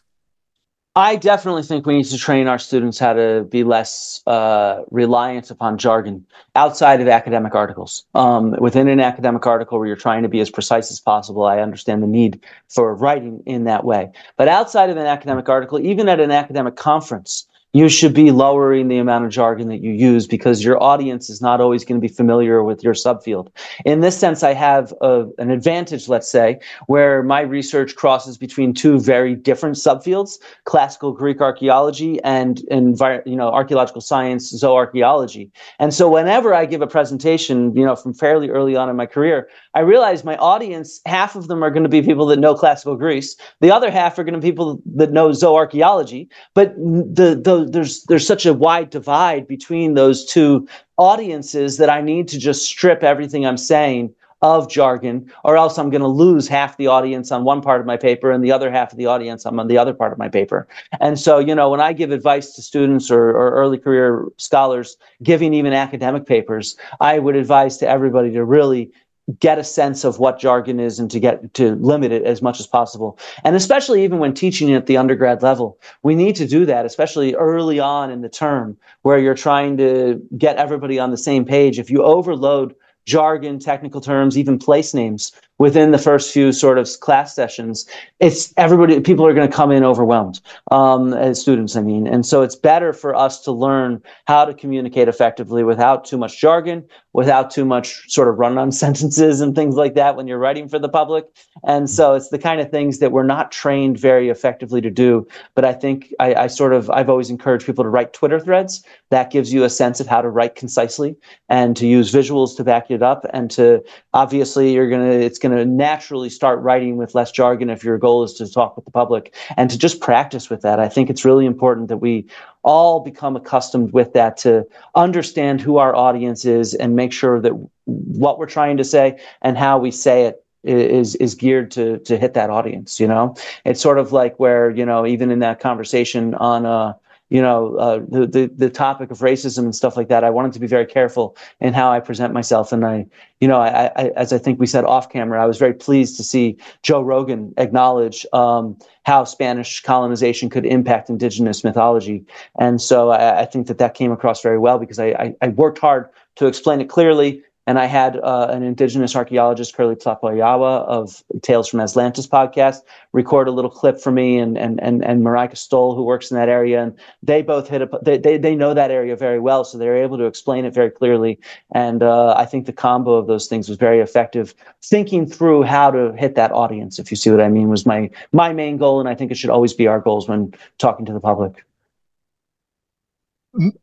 I definitely think we need to train our students how to be less uh, reliant upon jargon outside of academic articles. Um, within an academic article where you're trying to be as precise as possible, I understand the need for writing in that way. But outside of an academic article, even at an academic conference, you should be lowering the amount of jargon that you use because your audience is not always going to be familiar with your subfield. In this sense, I have a, an advantage, let's say, where my research crosses between two very different subfields, classical Greek archaeology and, you know, archaeological science, zooarchaeology. And so whenever I give a presentation, you know, from fairly early on in my career, I realize my audience, half of them are going to be people that know classical Greece. The other half are going to be people that know zooarchaeology. But the, the there's there's such a wide divide between those two audiences that I need to just strip everything I'm saying of jargon, or else I'm going to lose half the audience on one part of my paper and the other half of the audience I'm on the other part of my paper. And so, you know, when I give advice to students or, or early career scholars giving even academic papers, I would advise to everybody to really get a sense of what jargon is and to get to limit it as much as possible. And especially even when teaching at the undergrad level, we need to do that, especially early on in the term where you're trying to get everybody on the same page. If you overload jargon, technical terms, even place names within the first few sort of class sessions, it's everybody, people are going to come in overwhelmed um, as students, I mean. And so it's better for us to learn how to communicate effectively without too much jargon, without too much sort of run on sentences and things like that when you're writing for the public. And so it's the kind of things that we're not trained very effectively to do. But I think I, I sort of, I've always encouraged people to write Twitter threads. That gives you a sense of how to write concisely and to use visuals to back it up and to obviously you're going to, it's going going to naturally start writing with less jargon if your goal is to talk with the public and to just practice with that. I think it's really important that we all become accustomed with that to understand who our audience is and make sure that what we're trying to say and how we say it is is geared to to hit that audience you know it's sort of like where you know even in that conversation on uh you know, uh, the, the, topic of racism and stuff like that. I wanted to be very careful in how I present myself. And I, you know, I, I as I think we said off camera, I was very pleased to see Joe Rogan acknowledge um, how Spanish colonization could impact indigenous mythology. And so I, I, think that that came across very well because I, I, I worked hard to explain it clearly and I had uh, an indigenous archaeologist, Kurly Tlapoyawa of Tales from Aztlantis podcast, record a little clip for me, and and and and Marika Stoll, who works in that area, and they both hit a they they, they know that area very well, so they're able to explain it very clearly. And uh, I think the combo of those things was very effective. Thinking through how to hit that audience, if you see what I mean, was my my main goal, and I think it should always be our goals when talking to the public.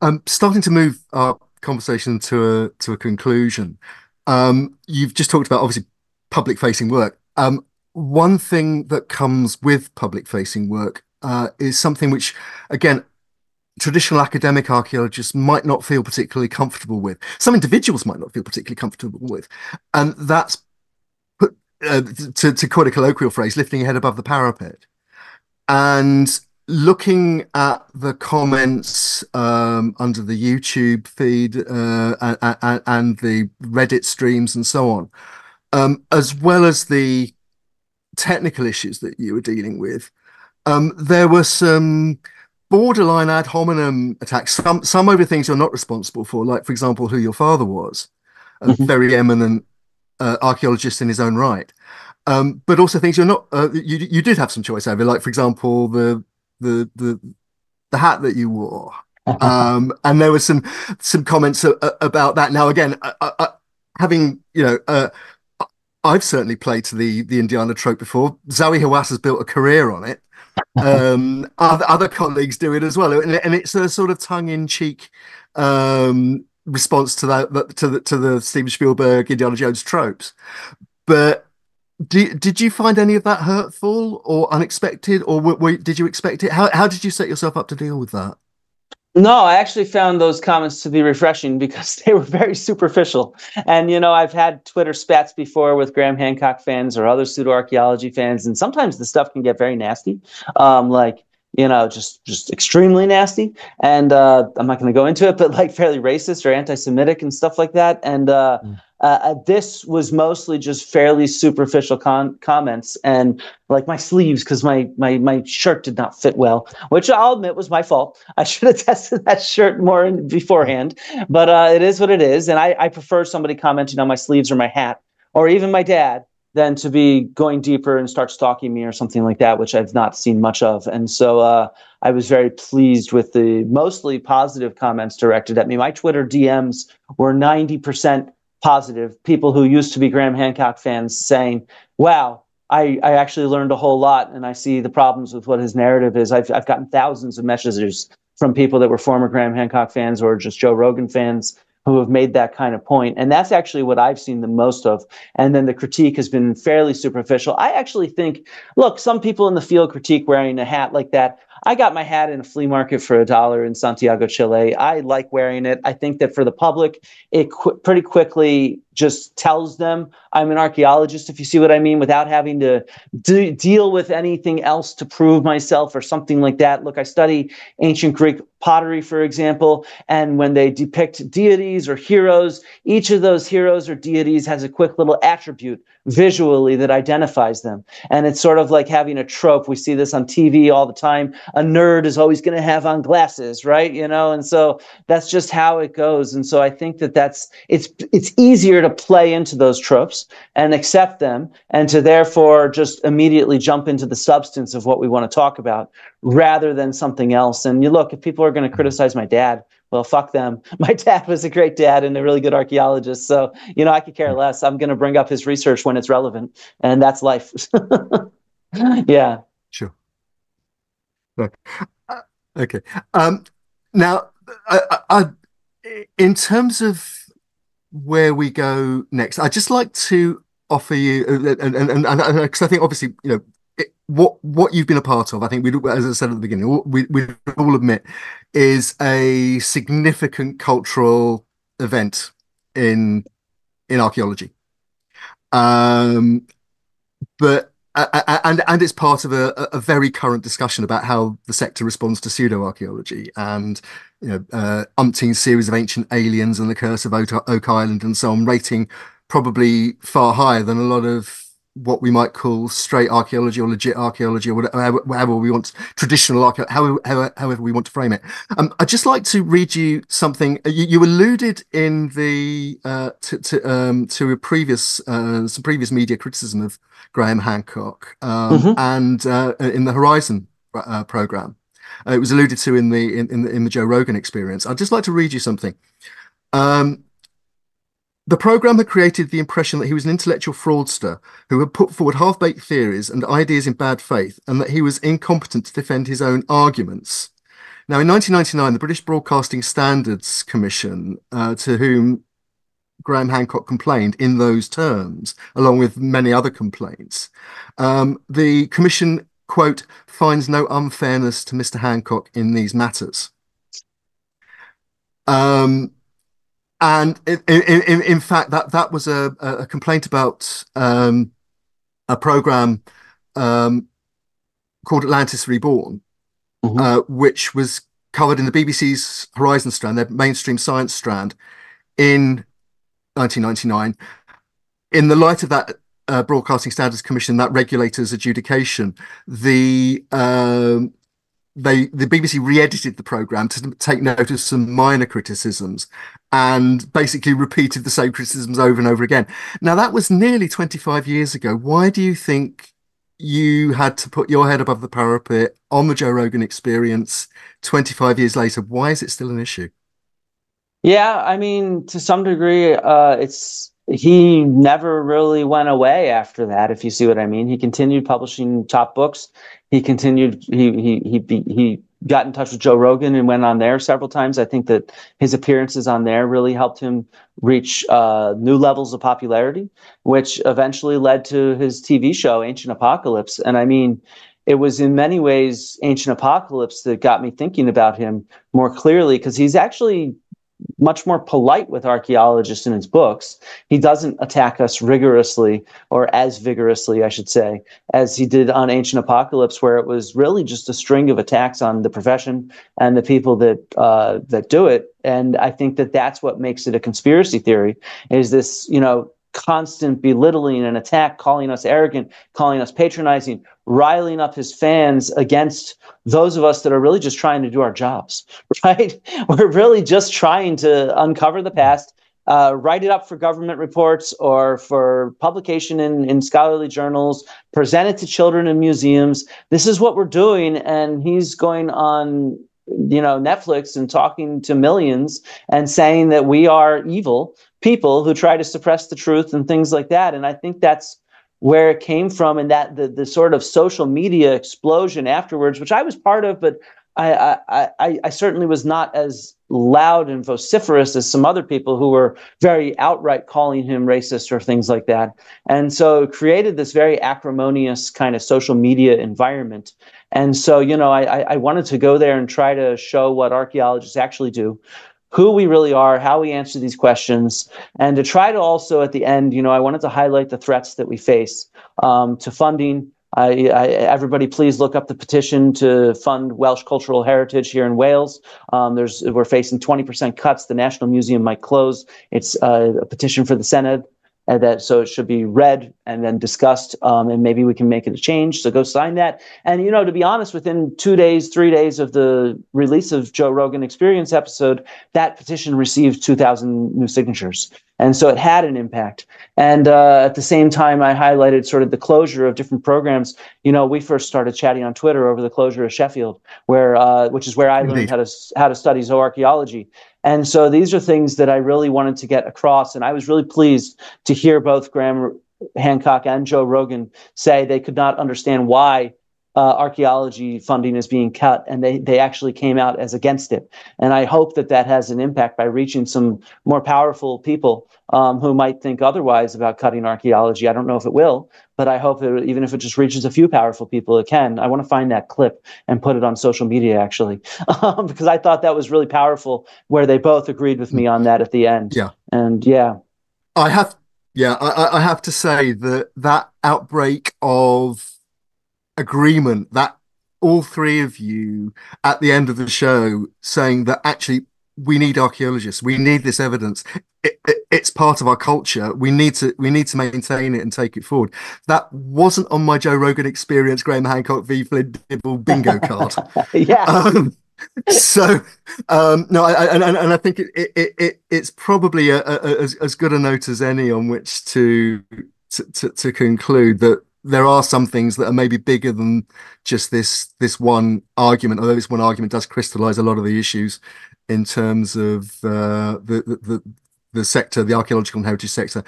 I'm starting to move our conversation to a to a conclusion. Um, you've just talked about obviously public facing work. Um, one thing that comes with public facing work uh, is something which, again, traditional academic archaeologists might not feel particularly comfortable with. Some individuals might not feel particularly comfortable with, and that's put uh, to to quote a colloquial phrase, lifting your head above the parapet. And looking at the comments um, under the YouTube feed uh, and, and, the Reddit streams and so on, um, as well as the technical issues that you were dealing with, um, there were some borderline ad hominem attacks. Some some over things you're not responsible for, like for example, who your father was, a mm-hmm. very eminent uh, archaeologist in his own right. Um, but also things you're not. Uh, you you did have some choice over, like for example, the the the the hat that you wore. um, and there were some some comments a, a, about that. Now, again, having you know, uh, I've certainly played to the the Indiana trope before. Zahi Hawass has built a career on it. Um, other, other colleagues do it as well, and, and it's a sort of tongue in cheek um, response to that to the to the Steven Spielberg Indiana Jones tropes. But did, did you find any of that hurtful or unexpected, or were, were, did you expect it? How, how did you set yourself up to deal with that? No, I actually found those comments to be refreshing because they were very superficial. And, you know, I've had Twitter spats before with Graham Hancock fans or other pseudo archaeology fans, and sometimes the stuff can get very nasty. Um, like, you know, just just extremely nasty. And uh, I'm not going to go into it, but like fairly racist or anti-Semitic and stuff like that. And uh, mm. Uh, uh, this was mostly just fairly superficial con- comments and like my sleeves because my my my shirt did not fit well, which I'll admit was my fault. I should have tested that shirt more beforehand, but uh, it is what it is. And I, I prefer somebody commenting on my sleeves or my hat or even my dad than to be going deeper and start stalking me or something like that, which I've not seen much of. And so uh, I was very pleased with the mostly positive comments directed at me. My Twitter DMs were 90% positive people who used to be Graham Hancock fans saying, wow, I, I actually learned a whole lot and I see the problems with what his narrative is. I've, I've gotten thousands of messages from people that were former Graham Hancock fans or just Joe Rogan fans who have made that kind of point. And that's actually what I've seen the most of. And then the critique has been fairly superficial. I actually think, look, some people in the field critique wearing a hat like that. I got my hat in a flea market for a dollar in Santiago, Chile. I like wearing it. I think that for the public, it qu- pretty quickly just tells them I'm an archaeologist, if you see what I mean, without having to de- deal with anything else to prove myself or something like that. Look, I study ancient Greek pottery, for example, and when they depict deities or heroes, each of those heroes or deities has a quick little attribute visually that identifies them. And it's sort of like having a trope. We see this on TV all the time. A nerd is always going to have on glasses, right? You know, and so that's just how it goes. And so I think that that's it's it's easier to play into those tropes and accept them and to therefore just immediately jump into the substance of what we want to talk about rather than something else. And you look, if people are going to criticize my dad, well, fuck them. My dad was a great dad and a really good archaeologist. So, you know, I could care less. I'm going to bring up his research when it's relevant, and that's life. yeah. Uh, okay. Um, now, I, I, in terms of where we go next, I'd just like to offer you, and and and because I think obviously, you know, what what you've been a part of, I think we, as I said at the beginning, we we all admit is a significant cultural event in in archaeology. Um, but uh, and and it's part of a, a very current discussion about how the sector responds to pseudo archaeology and you know uh, umpteen series of ancient aliens and the curse of Oak, Oak Island and so on, rating probably far higher than a lot of what we might call straight archaeology or legit archaeology or whatever, however we want traditional archaeology, however, however, we want to frame it. Um, I'd just like to read you something you, you alluded in the uh, to to, um, to a previous uh, some previous media criticism of Graham Hancock um, mm-hmm. and uh, in the Horizon uh, program. Uh, it was alluded to in the in, in the in the Joe Rogan experience. I'd just like to read you something. Um, the program had created the impression that he was an intellectual fraudster who had put forward half baked theories and ideas in bad faith, and that he was incompetent to defend his own arguments. Now, in 1999, the British Broadcasting Standards Commission, uh, to whom Graham Hancock complained in those terms, along with many other complaints, um, the commission, quote, finds no unfairness to Mr. Hancock in these matters. Um, and in, in, in fact, that that was a, a complaint about um, a program um, called Atlantis Reborn, mm-hmm. uh, which was covered in the BBC's Horizon strand, their mainstream science strand, in 1999. In the light of that uh, Broadcasting Standards Commission, that regulator's adjudication, the um, they the BBC re-edited the program to take note of some minor criticisms and basically repeated the same criticisms over and over again. Now that was nearly 25 years ago. Why do you think you had to put your head above the parapet on the Joe Rogan experience 25 years later? Why is it still an issue? Yeah, I mean, to some degree, uh, it's he never really went away after that. If you see what I mean, he continued publishing top books he continued he he he he got in touch with Joe Rogan and went on there several times. I think that his appearances on there really helped him reach uh, new levels of popularity, which eventually led to his TV show Ancient Apocalypse. And I mean, it was in many ways Ancient Apocalypse that got me thinking about him more clearly because he's actually much more polite with archaeologists in his books. He doesn't attack us rigorously or as vigorously, I should say, as he did on Ancient Apocalypse, where it was really just a string of attacks on the profession and the people that uh, that do it. And I think that that's what makes it a conspiracy theory. Is this, you know, constant belittling and attack, calling us arrogant, calling us patronizing, riling up his fans against those of us that are really just trying to do our jobs, right? We're really just trying to uncover the past, uh, write it up for government reports or for publication in, in scholarly journals, present it to children in museums. This is what we're doing. And he's going on you know Netflix and talking to millions and saying that we are evil people who try to suppress the truth and things like that. And I think that's where it came from and that the, the sort of social media explosion afterwards, which I was part of, but I, I, I, I certainly was not as loud and vociferous as some other people who were very outright calling him racist or things like that. And so created this very acrimonious kind of social media environment. And so, you know, I, I wanted to go there and try to show what archaeologists actually do, who we really are, how we answer these questions, and to try to also at the end, you know, I wanted to highlight the threats that we face um, to funding. I, I, everybody, please look up the petition to fund Welsh cultural heritage here in Wales. Um, there's we're facing 20% cuts. The National Museum might close. It's uh, a petition for the Senedd and that so it should be read and then discussed um, and maybe we can make it a change. So go sign that. And you know to be honest within two days three days of the release of joe rogan experience episode that petition received 2000 new signatures. And so it had an impact. And uh, at the same time i highlighted sort of the closure of different programs. You know we first started chatting on twitter over the closure of sheffield where uh, which is where i learned how to how to study zooarchaeology and so these are things that I really wanted to get across. And I was really pleased to hear both Graham Hancock and Joe Rogan say they could not understand why uh, archaeology funding is being cut, and they they actually came out as against it. And I hope that that has an impact by reaching some more powerful people um, who might think otherwise about cutting archaeology. I don't know if it will, but I hope that even if it just reaches a few powerful people, it can. I want to find that clip and put it on social media actually, um, because I thought that was really powerful. Where they both agreed with me on that at the end. Yeah, and yeah, I have. Yeah, I, I have to say that that outbreak of agreement that all three of you at the end of the show saying that actually we need archaeologists we need this evidence it, it, it's part of our culture we need to we need to maintain it and take it forward. That wasn't on my joe rogan experience graham hancock v flint dibble bingo card. Yeah. Um, so um no I, I, and, and i think it, it, it it's probably a, a, as, as good a note as any on which to to, to, to conclude that there are some things that are maybe bigger than just this this one argument. Although this one argument does crystallize a lot of the issues in terms of uh, the, the the sector, the archaeological and heritage sector,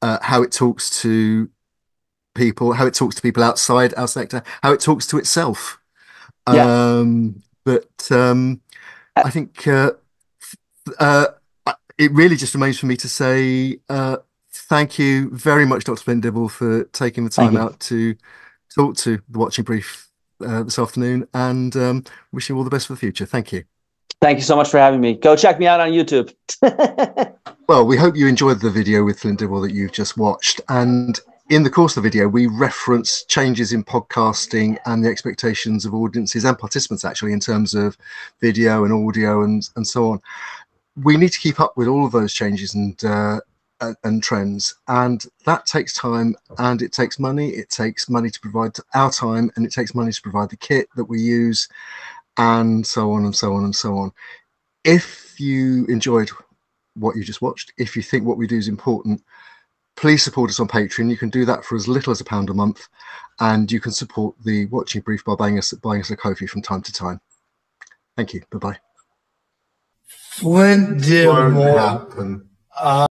uh, how it talks to people, how it talks to people outside our sector, how it talks to itself. Yeah. Um, but um, I think uh, uh it really just remains for me to say uh, thank you very much, Dr. Flint Dibble, for taking the time out to talk to the Watching Brief uh, this afternoon and um, wish you all the best for the future. Thank you. Thank you so much for having me. Go check me out on YouTube. well, we hope you enjoyed the video with Flint Dibble that you've just watched. And in the course of the video, we reference changes in podcasting and the expectations of audiences and participants, actually, in terms of video and audio and, and so on. We need to keep up with all of those changes and uh, and, and trends. And that takes time and it takes money. It takes money to provide our time and it takes money to provide the kit that we use and so on and so on and so on. If you enjoyed what you just watched if you think what we do is important please support us on patreon. You can do that for as little as a pound a month and you can support the watching brief by buying us buying us a coffee from time to time. Thank you. Bye bye when did more happen. Uh